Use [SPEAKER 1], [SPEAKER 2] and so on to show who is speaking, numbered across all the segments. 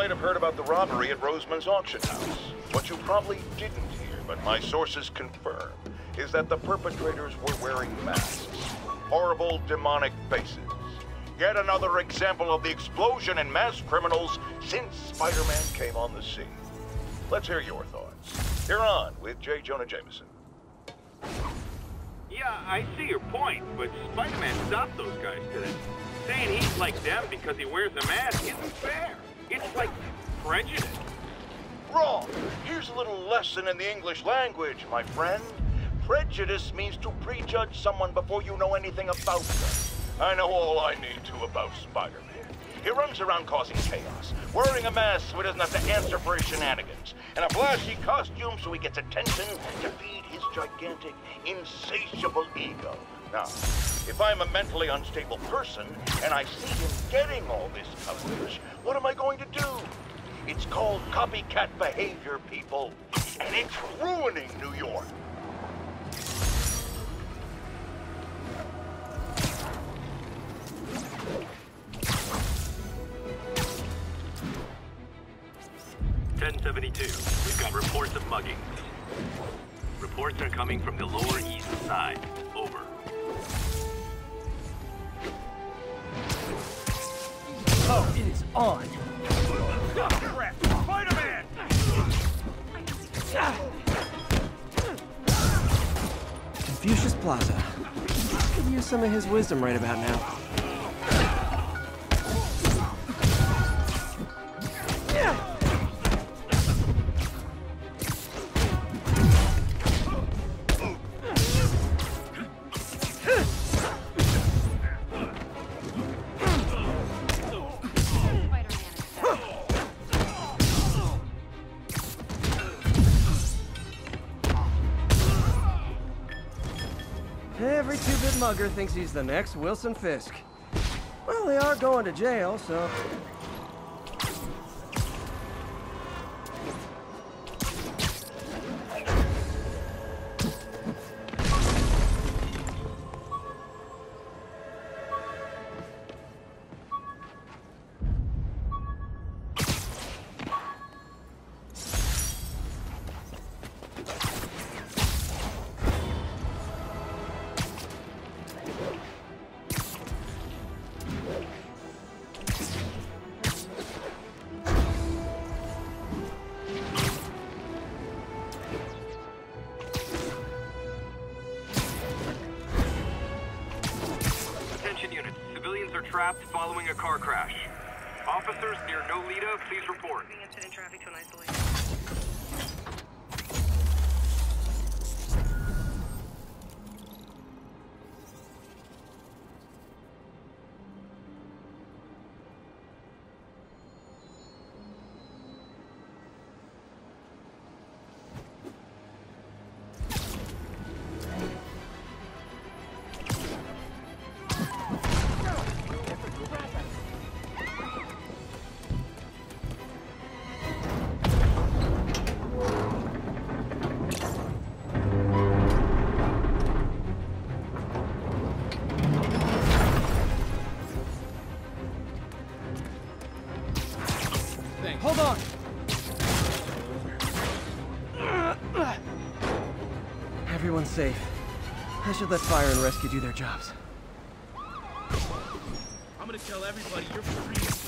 [SPEAKER 1] You might have heard about the robbery at Roseman's auction house. What you probably didn't hear, but my sources confirm, is that the perpetrators were wearing masks. Horrible demonic faces. Yet another example of the explosion in mass criminals since Spider-Man came on the scene. Let's hear your thoughts. You're on with J. Jonah Jameson.
[SPEAKER 2] Yeah, I see your point, but Spider-Man stopped those guys today. Saying he's like them because he wears a mask isn't fair. It's like prejudice.
[SPEAKER 1] Wrong. Here's a little lesson in the English language, my friend. Prejudice means to prejudge someone before you know anything about them. I know all I need to about Spider-Man. He runs around causing chaos, wearing a mask so he doesn't have to answer for his shenanigans, and a flashy costume so he gets attention to feed his gigantic, insatiable ego. Now, if I'm a mentally unstable person and I see him getting all this coverage, what am I going to do? It's called copycat behavior, people, and it's ruining New York.
[SPEAKER 2] Ten seventy-two. We've got reports of muggings. Reports are coming from the Lower East Side. Over.
[SPEAKER 3] Oh, it is on.
[SPEAKER 2] Spider-Man!
[SPEAKER 3] Confucius Plaza. Use some of his wisdom right about now. Mugger thinks he's the next Wilson Fisk. Well, they are going to jail, so...
[SPEAKER 4] Everyone's safe. I should let fire and rescue do their jobs.
[SPEAKER 5] I'm gonna tell everybody you're free.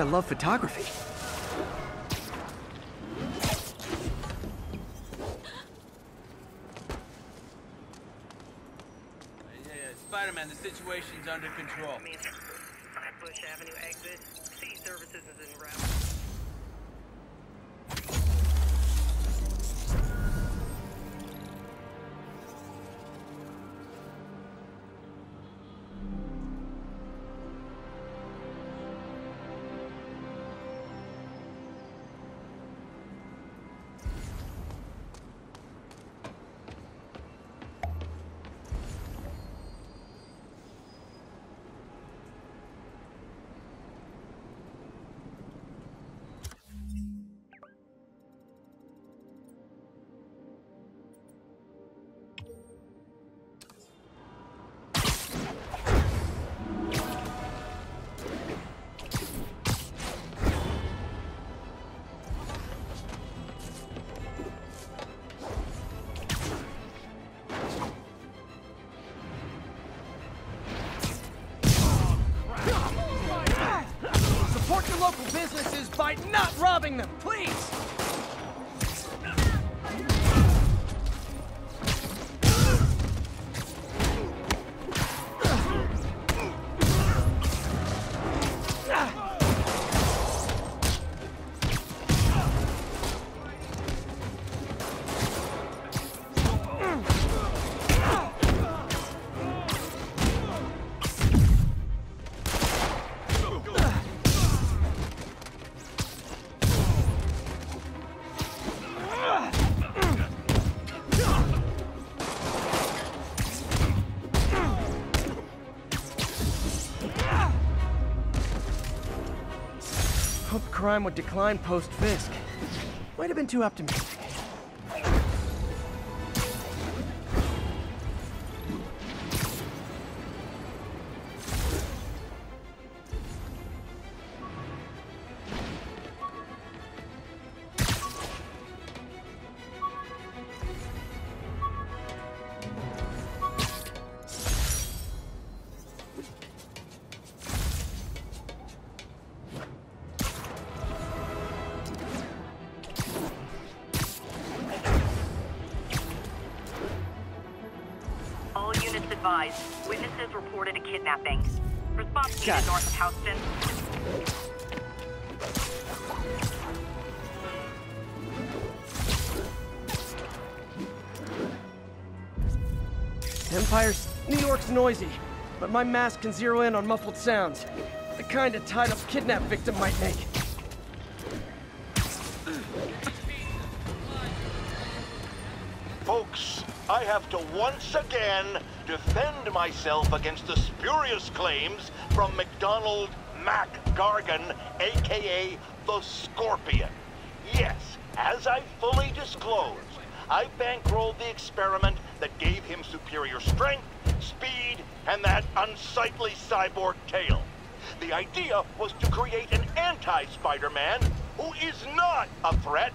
[SPEAKER 3] I love photography.
[SPEAKER 5] Spider-Man, the situation's under control.
[SPEAKER 4] Bush Avenue exit. C services is en route. businesses by not robbing them, please!
[SPEAKER 3] Crime would decline post-Fisk. Might have been too optimistic.
[SPEAKER 6] Advised. Witnesses reported a kidnapping. Response needed north of Houston.
[SPEAKER 3] Empire's... New York's noisy, but my mask can zero in on muffled sounds. The kind a tied-up kidnap victim might make.
[SPEAKER 1] I have to once again defend myself against the spurious claims from MacDonald Mac Gargan, aka the Scorpion. Yes, as I fully disclosed, I bankrolled the experiment that gave him superior strength, speed, and that unsightly cyborg tail. The idea was to create an anti-Spider-Man who is not a threat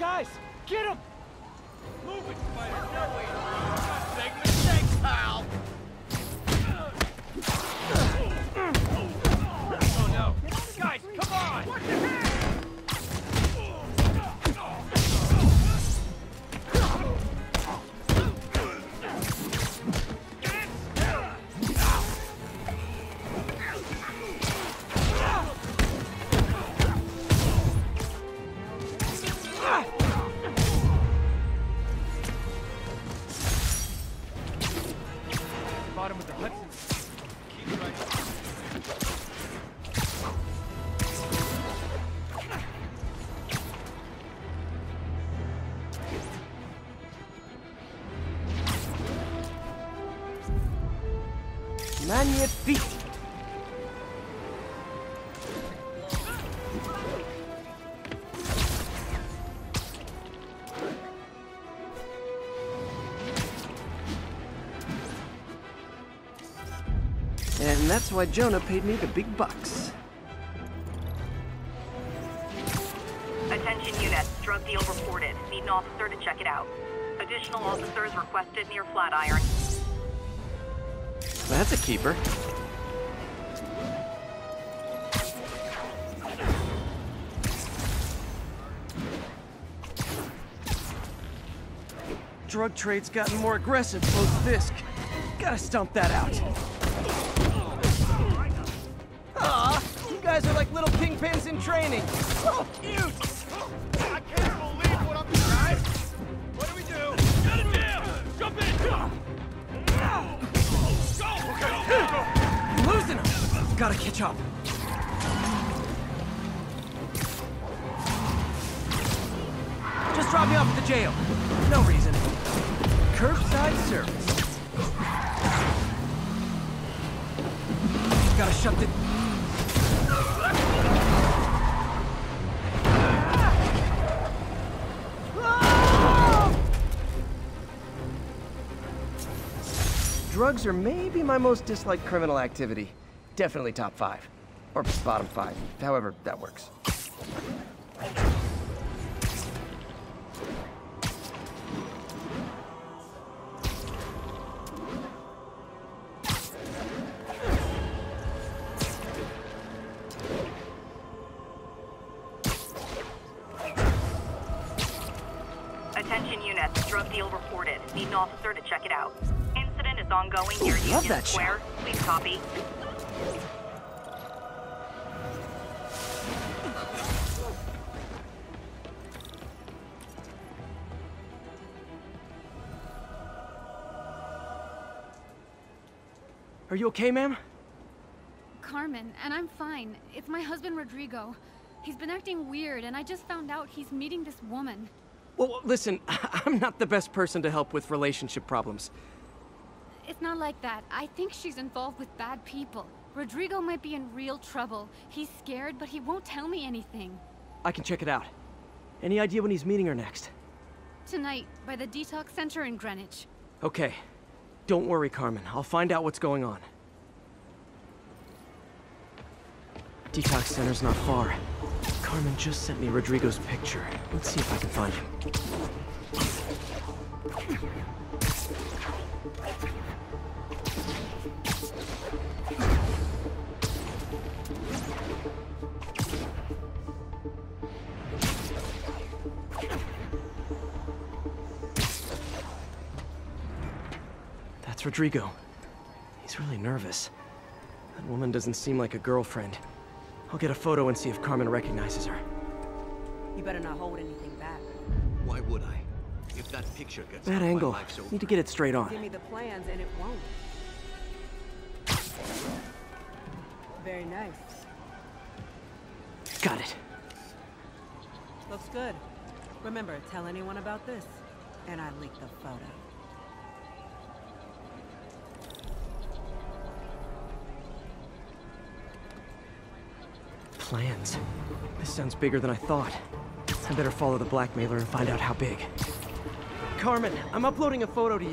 [SPEAKER 4] guys! Get them!
[SPEAKER 3] Magnifique! And that's why Jonah paid me the big bucks.
[SPEAKER 6] Attention units. Drug deal reported. Need an officer to check it out. Additional officers requested near Flatiron.
[SPEAKER 3] That's a keeper. Drug trade's gotten more aggressive post-Fisk. Gotta stomp that out. Aw, you guys are like little kingpins in training. So cute!
[SPEAKER 1] I can't believe what I'm trying.
[SPEAKER 5] What do we do? Shut it down! Jump in!
[SPEAKER 3] Gotta catch up. Just drop me off at the jail. No reason. Curbside service. Gotta shut the... Drugs are maybe my most disliked criminal activity. Definitely top five. Or bottom five, however that works.
[SPEAKER 6] Attention units. Drug deal reported. Need an officer to check it out. Incident is ongoing near Union Square. Please copy.
[SPEAKER 3] Are you okay, ma'am?
[SPEAKER 7] Carmen, and I'm fine. It's my husband Rodrigo. He's been acting weird, and I just found out he's meeting this woman.
[SPEAKER 3] Well, listen, I'm not the best person to help with relationship problems.
[SPEAKER 7] It's not like that. I think she's involved with bad people. Rodrigo might be in real trouble. He's scared, but he won't tell me anything.
[SPEAKER 3] I can check it out. Any idea when he's meeting her next?
[SPEAKER 7] Tonight, by the detox center in Greenwich.
[SPEAKER 3] Okay. Don't worry, Carmen. I'll find out what's going on. Detox center's not far. Carmen just sent me Rodrigo's picture. Let's see if I can find him. That's Rodrigo. He's really nervous. That woman doesn't seem like a girlfriend. I'll get a photo and see if Carmen recognizes her.
[SPEAKER 8] You better not hold anything back.
[SPEAKER 9] Why would I? If that picture gets out
[SPEAKER 3] That
[SPEAKER 9] of my
[SPEAKER 3] angle.
[SPEAKER 9] life's.
[SPEAKER 3] Need to get it straight on.
[SPEAKER 8] Give me the plans and it won't. Very nice.
[SPEAKER 3] Got it.
[SPEAKER 8] Looks good. Remember, tell anyone about this, and I leak the photo.
[SPEAKER 3] Plans. This sounds bigger than I thought. I better follow the blackmailer and find out how big. Carmen, I'm uploading a photo to you.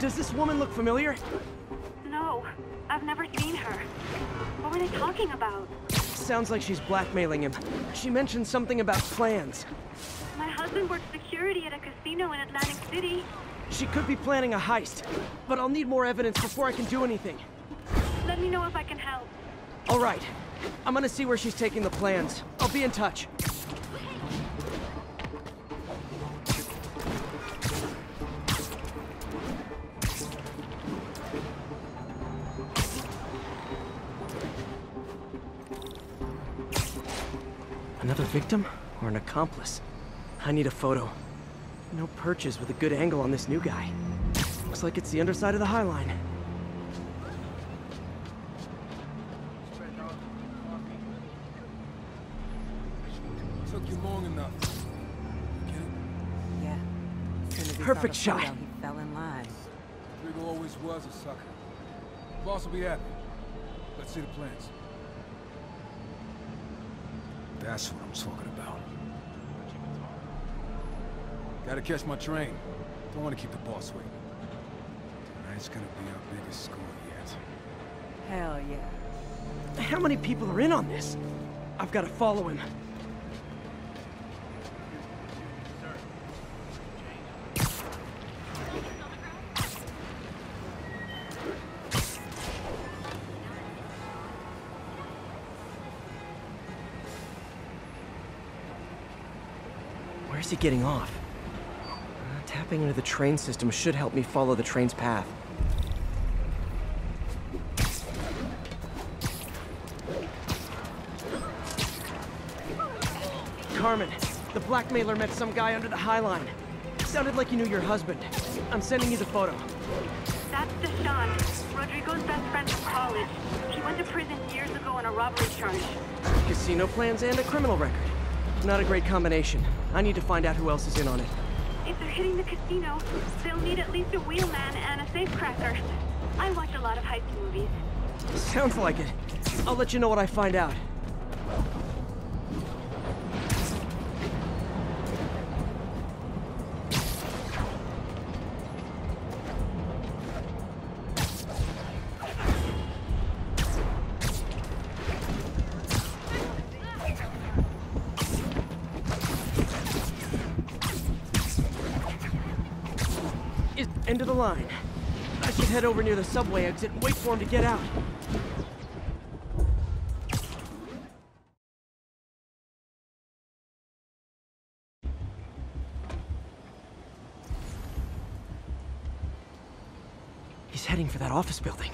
[SPEAKER 3] Does this woman look familiar?
[SPEAKER 6] No, I've never seen her. What were they talking about?
[SPEAKER 3] Sounds like she's blackmailing him. She mentioned something about plans.
[SPEAKER 6] My husband works security at a casino in Atlantic City.
[SPEAKER 3] She could be planning a heist, but I'll need more evidence before I can do anything.
[SPEAKER 6] Let me know if I can help.
[SPEAKER 3] All right. I'm gonna see where she's taking the plans. I'll be in touch. Another victim or an accomplice? I need a photo. No perches with a good angle on this new guy. Looks like it's the underside of the High Line. Perfect shot.
[SPEAKER 8] he fell in line.
[SPEAKER 5] Rigo always was a sucker. Boss will be happy. Let's see the plans. That's what I'm talking about. Gotta catch my train. Don't want to keep the boss waiting. Tonight's gonna be our biggest score yet.
[SPEAKER 8] Hell yeah.
[SPEAKER 3] How many people are in on this? I've got to follow him. Where's he getting off? Uh, tapping into the train system should help me follow the train's path. Carmen, the blackmailer met some guy under the High Line. Sounded like you knew your husband. I'm sending you the photo.
[SPEAKER 6] That's Deshaun, Rodrigo's best friend from college. He went to prison years ago on a robbery charge.
[SPEAKER 3] Casino plans and a criminal record. Not a great combination. I need to find out who else is in on it.
[SPEAKER 6] If they're hitting the casino, they'll need at least a wheelman and a safecracker. I watch a lot of heist movies.
[SPEAKER 3] Sounds like it. I'll let you know what I find out. Head over near the subway exit and wait for him to get out. He's heading for that office building.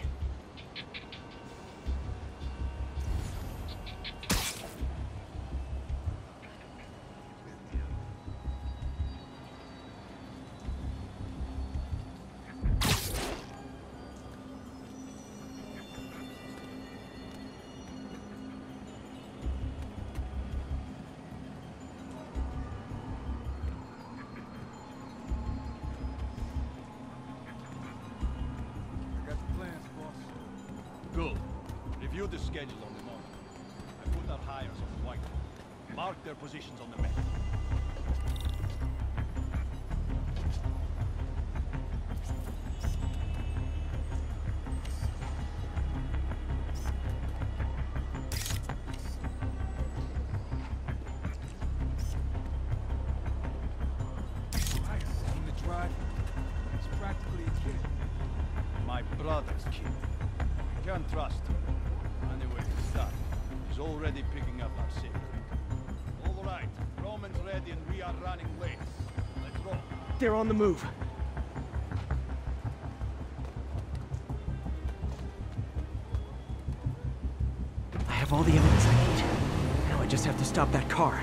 [SPEAKER 5] The
[SPEAKER 10] schedule on the morning. I put our hires on white. Mark their positions on the map. Already picking up our. All right. Roman's ready and we are running late. Let's.
[SPEAKER 3] They're on the move. I have all the evidence I need. Now I just have to stop that car.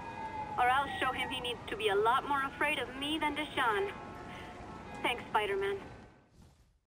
[SPEAKER 6] Or I'll show him he needs to be a lot more afraid of me than Deshaun. Thanks, Spider-Man.